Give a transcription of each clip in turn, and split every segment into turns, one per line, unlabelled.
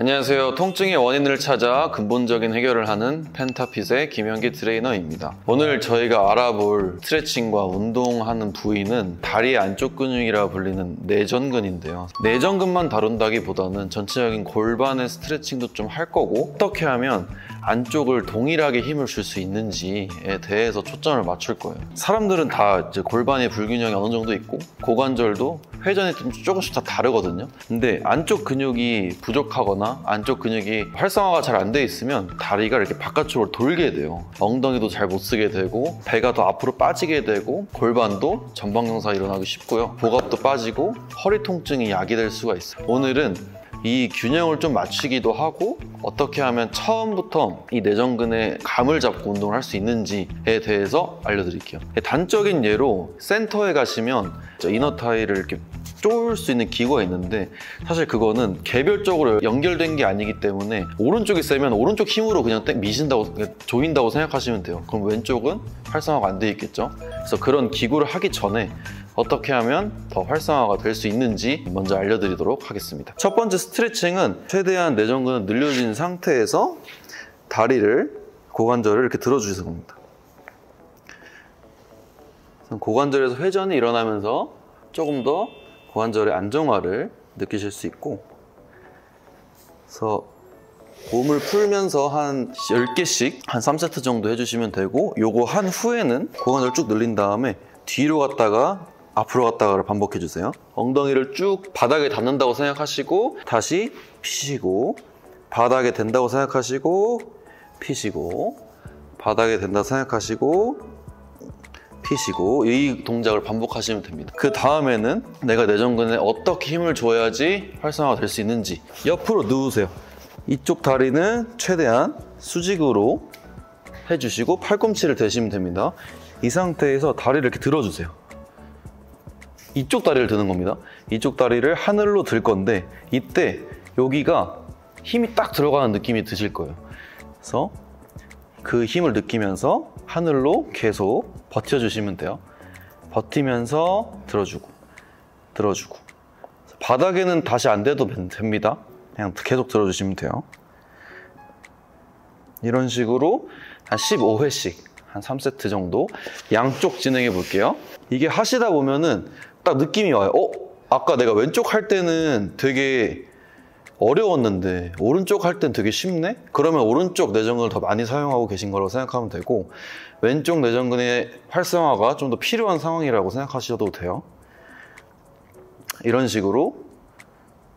안녕하세요. 통증의 원인을 찾아 근본적인 해결을 하는 펜타핏의 김현기 트레이너입니다. 오늘 저희가 알아볼 스트레칭과 운동하는 부위는 다리 안쪽 근육이라 불리는 내전근인데요. 내전근만 다룬다기보다는 전체적인 골반의 스트레칭도 좀 할 거고 어떻게 하면 안쪽을 동일하게 힘을 줄 수 있는지에 대해서 초점을 맞출 거예요. 사람들은 다 이제 골반의 불균형이 어느 정도 있고 고관절도 회전이 좀 조금씩 다 다르거든요. 근데 안쪽 근육이 부족하거나 안쪽 근육이 활성화가 잘 안 돼 있으면 다리가 이렇게 바깥쪽으로 돌게 돼요. 엉덩이도 잘 못 쓰게 되고 배가 더 앞으로 빠지게 되고 골반도 전방경사 일어나기 쉽고요. 복압도 빠지고 허리 통증이 야기될 수가 있어요. 오늘은 이 균형을 좀 맞추기도 하고 어떻게 하면 처음부터 이 내전근의 감을 잡고 운동을 할 수 있는지에 대해서 알려드릴게요. 단적인 예로 센터에 가시면 이너 타일을 이렇게 쪼을 수 있는 기구가 있는데 사실 그거는 개별적으로 연결된 게 아니기 때문에 오른쪽이 세면 오른쪽 힘으로 그냥 땡 미신다고 조인다고 생각하시면 돼요. 그럼 왼쪽은 활성화가 안 돼 있겠죠. 그래서 그런 기구를 하기 전에 어떻게 하면 더 활성화가 될 수 있는지 먼저 알려드리도록 하겠습니다. 첫 번째 스트레칭은 최대한 내전근을 늘려진 상태에서 다리를 고관절을 이렇게 들어주시는 겁니다. 고관절에서 회전이 일어나면서 조금 더 고관절의 안정화를 느끼실 수 있고 그래서 몸을 풀면서 한 10개씩 한 3세트 정도 해주시면 되고 요거 한 후에는 고관절 쭉 늘린 다음에 뒤로 갔다가 앞으로 갔다가를 반복해 주세요. 엉덩이를 쭉 바닥에 닿는다고 생각하시고 다시 피시고 바닥에 된다고 생각하시고 피시고 바닥에 된다 생각하시고 피시고 이 동작을 반복하시면 됩니다. 그 다음에는 내가 내전근에 어떻게 힘을 줘야지 활성화가 될 수 있는지 옆으로 누우세요. 이쪽 다리는 최대한 수직으로 해주시고 팔꿈치를 대시면 됩니다. 이 상태에서 다리를 이렇게 들어주세요. 이쪽 다리를 드는 겁니다. 이쪽 다리를 하늘로 들 건데 이때 여기가 힘이 딱 들어가는 느낌이 드실 거예요. 그래서 그 힘을 느끼면서 하늘로 계속 버텨주시면 돼요. 버티면서 들어주고 들어주고 바닥에는 다시 안 돼도 됩니다. 그냥 계속 들어주시면 돼요. 이런 식으로 한 15회씩 한 3세트 정도 양쪽 진행해 볼게요. 이게 하시다 보면은 딱 느낌이 와요. 어? 아까 내가 왼쪽 할 때는 되게 어려웠는데 오른쪽 할 땐 되게 쉽네? 그러면 오른쪽 내전근을 더 많이 사용하고 계신 거라고 생각하면 되고 왼쪽 내전근의 활성화가 좀 더 필요한 상황이라고 생각하셔도 돼요. 이런 식으로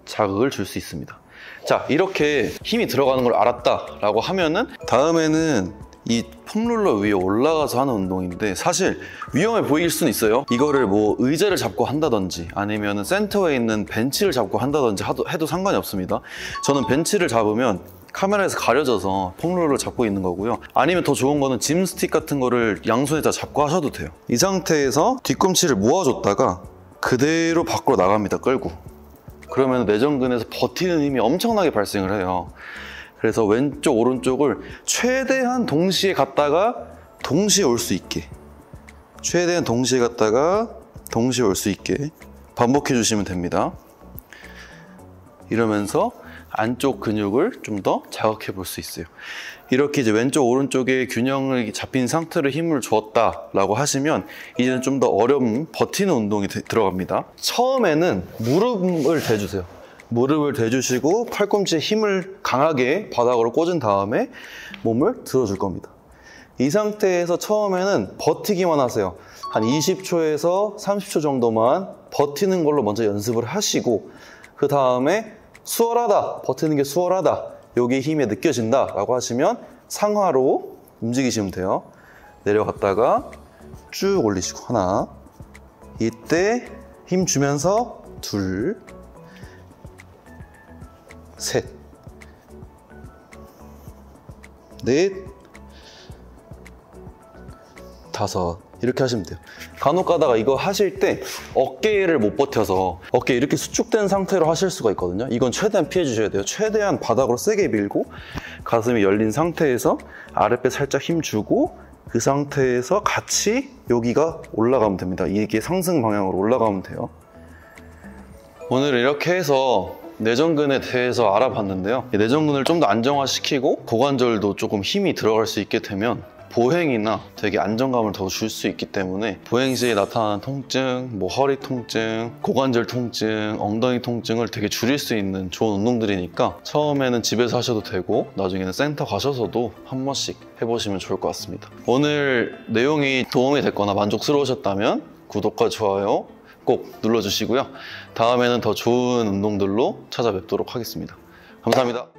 자극을 줄 수 있습니다. 자, 이렇게 힘이 들어가는 걸 알았다라고 하면은 다음에는 이 폼롤러 위에 올라가서 하는 운동인데 사실 위험해 보일 수는 있어요. 이거를 뭐 의자를 잡고 한다든지 아니면 센터에 있는 벤치를 잡고 한다든지 해도 상관이 없습니다. 저는 벤치를 잡으면 카메라에서 가려져서 폼롤러를 잡고 있는 거고요. 아니면 더 좋은 거는 짐 스틱 같은 거를 양손에 다 잡고 하셔도 돼요. 이 상태에서 뒤꿈치를 모아줬다가 그대로 밖으로 나갑니다 끌고. 그러면 내전근에서 버티는 힘이 엄청나게 발생을 해요 그래서 왼쪽 오른쪽을 최대한 동시에 갔다가 동시에 올 수 있게. 최대한 동시에 갔다가 동시에 올 수 있게 반복해 주시면 됩니다. 이러면서 안쪽 근육을 좀 더 자극해 볼 수 있어요. 이렇게 이제 왼쪽 오른쪽에 균형을 잡힌 상태로 힘을 주었다라고 하시면 이제는 좀 더 어려운 버티는 운동이 들어갑니다. 처음에는 무릎을 대주세요 무릎을 대주시고 팔꿈치에 힘을 강하게 바닥으로 꽂은 다음에 몸을 들어줄 겁니다. 이 상태에서 처음에는 버티기만 하세요. 한 20초에서 30초 정도만 버티는 걸로 먼저 연습을 하시고 그 다음에 수월하다, 버티는 게 수월하다, 여기 힘이 느껴진다 라고 하시면 상하로 움직이시면 돼요. 내려갔다가 쭉 올리시고 하나 이때 힘 주면서 둘 셋, 넷, 다섯 이렇게 하시면 돼요. 간혹 가다가 이거 하실 때 어깨를 못 버텨서 어깨 이렇게 수축된 상태로 하실 수가 있거든요. 이건 최대한 피해 주셔야 돼요. 최대한 바닥으로 세게 밀고 가슴이 열린 상태에서 아랫배 살짝 힘 주고 그 상태에서 같이 여기가 올라가면 됩니다. 이게 상승 방향으로 올라가면 돼요. 오늘 이렇게 해서 내전근에 대해서 알아봤는데요. 이 내전근을 좀 더 안정화시키고 고관절도 조금 힘이 들어갈 수 있게 되면 보행이나 되게 안정감을 더 줄 수 있기 때문에 보행 시에 나타나는 통증, 뭐 허리 통증, 고관절 통증, 엉덩이 통증을 되게 줄일 수 있는 좋은 운동들이니까 처음에는 집에서 하셔도 되고 나중에는 센터 가셔서도 한 번씩 해보시면 좋을 것 같습니다. 오늘 내용이 도움이 됐거나 만족스러우셨다면 구독과 좋아요 꼭 눌러주시고요. 다음에는 더 좋은 운동들로 찾아뵙도록 하겠습니다. 감사합니다.